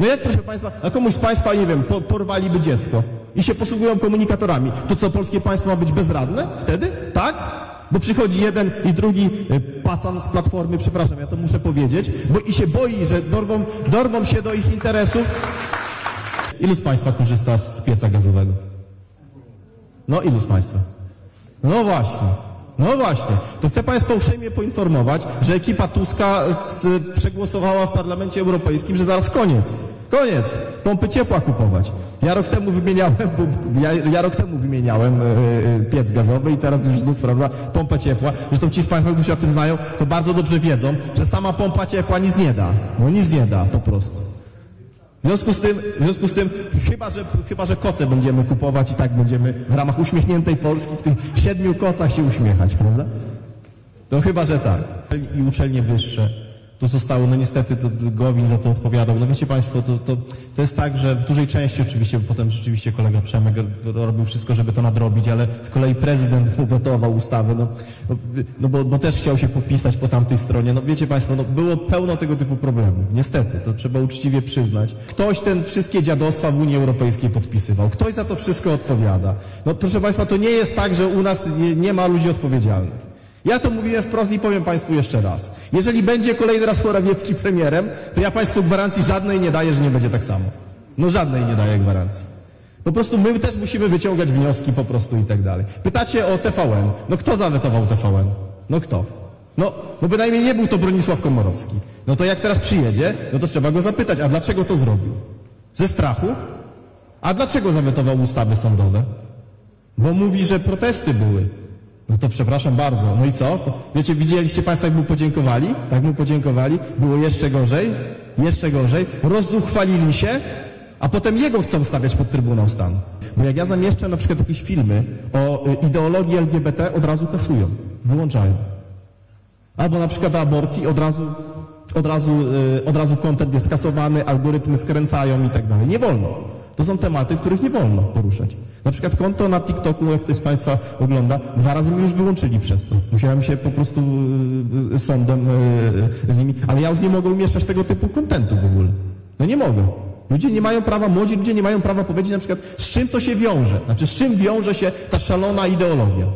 No jak proszę Państwa, a komuś z Państwa, nie wiem, po, porwaliby dziecko i się posługują komunikatorami, to co, polskie państwo ma być bezradne wtedy? Tak? Bo przychodzi jeden i drugi y, pacan z Platformy, przepraszam, ja to muszę powiedzieć, bo i się boi, że dorwą, dorwą się do ich interesów. Ilu z Państwa korzysta z pieca gazowego? No ilu z Państwa? No właśnie. No właśnie. To chcę Państwa uprzejmie poinformować, że ekipa Tuska z, przegłosowała w Parlamencie Europejskim, że zaraz koniec. Koniec. Pompy ciepła kupować. Ja rok temu wymieniałem, ja, ja rok temu wymieniałem e, piec gazowy i teraz już znów, prawda, pompę ciepła. Zresztą ci z Państwa, którzy się o tym znają, to bardzo dobrze wiedzą, że sama pompa ciepła nic nie da. No nic nie da po prostu. W związku z tym, w związku z tym chyba, że, chyba, że koce będziemy kupować i tak będziemy w ramach uśmiechniętej Polski w tych siedmiu kocach się uśmiechać, prawda? To chyba, że tak. I uczelnie wyższe. Tu zostało, no niestety to Gowin za to odpowiadał. No wiecie Państwo, to, to, to jest tak, że w dużej części oczywiście, bo potem rzeczywiście kolega Przemek robił wszystko, żeby to nadrobić, ale z kolei prezydent mu wetował ustawy, no, no, no bo, bo też chciał się popisać po tamtej stronie. No wiecie Państwo, no było pełno tego typu problemów. Niestety, to trzeba uczciwie przyznać. Ktoś ten wszystkie dziadostwa w Unii Europejskiej podpisywał. Ktoś za to wszystko odpowiada. No proszę Państwa, to nie jest tak, że u nas nie, nie ma ludzi odpowiedzialnych. Ja to mówiłem wprost i powiem Państwu jeszcze raz. Jeżeli będzie kolejny raz Morawiecki premierem, to ja Państwu gwarancji żadnej nie daję, że nie będzie tak samo. No żadnej nie daję gwarancji. Po prostu my też musimy wyciągać wnioski po prostu i tak dalej. Pytacie o TVN. No kto zawetował TVN? No kto? No, no bynajmniej nie był to Bronisław Komorowski. No to jak teraz przyjedzie, no to trzeba go zapytać, a dlaczego to zrobił? Ze strachu? A dlaczego zawetował ustawy sądowe? Bo mówi, że protesty były. No to przepraszam bardzo. No i co? Wiecie, widzieliście Państwo, jak mu podziękowali? Tak mu podziękowali? Było jeszcze gorzej? Jeszcze gorzej. Rozzuchwalili się, a potem jego chcą stawiać pod Trybunał Stanu. Bo jak ja zamieszczę na przykład jakieś filmy o y, ideologii LGBT, od razu kasują. Wyłączają. Albo na przykład o aborcji, od razu, od razu, y, od razu kontent jest skasowany, algorytmy skręcają i tak dalej. Nie wolno. To są tematy, których nie wolno poruszać. Na przykład konto na TikToku, jak ktoś z Państwa ogląda, dwa razy mi już wyłączyli przez to. Musiałem się po prostu y, y, sądem y, z nimi, ale ja już nie mogę umieszczać tego typu kontentu w ogóle. No nie mogę. Ludzie nie mają prawa, młodzi ludzie nie mają prawa powiedzieć na przykład, z czym to się wiąże. Znaczy, z czym wiąże się ta szalona ideologia.